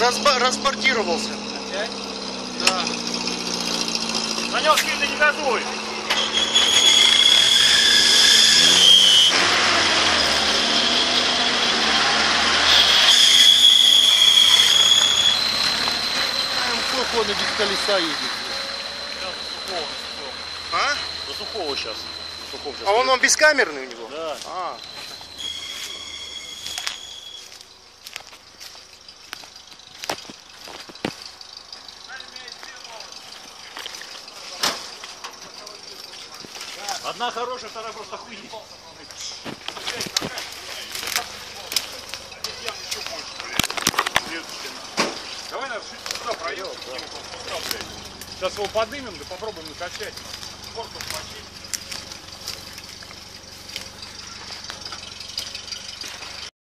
Разбо- разбортировался. Опять? Да. Санек, сильно не газуй. Он и без колеса едет. Сейчас до сухого. А? До сухого сейчас. До сухого сейчас. А он, он бескамерный у него? Да. А. Одна хорошая, вторая просто охуеть. Давай нас чуть сюда проедем. Сейчас его поднимем, да попробуем накачать. Корпус